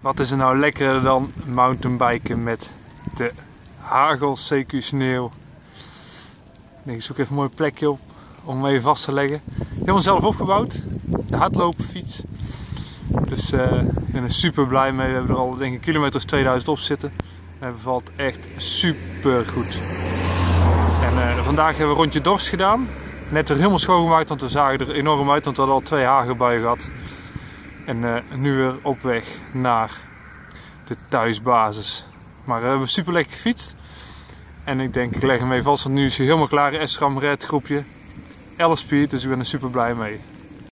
Wat is er nou lekkerder dan mountainbiken met de hagel CQ sneeuw. Ik zoek even een mooi plekje op om even vast te leggen. Helemaal zelf opgebouwd. De hardlopen fiets. Dus uh, ik ben er super blij mee. We hebben er al denk ik kilometers 2000 op zitten. En het bevalt echt super goed. En uh, vandaag hebben we rondje dorst gedaan. Net er helemaal schoongemaakt, want we zagen er enorm uit, want we hadden al twee hagelbuien gehad. En uh, nu weer op weg naar de thuisbasis. Maar we hebben super lekker gefietst. En ik denk, ik leg hem even vast, want nu is hij helemaal klaar. S-Ram Red groepje. 11 speed, dus ik ben er super blij mee.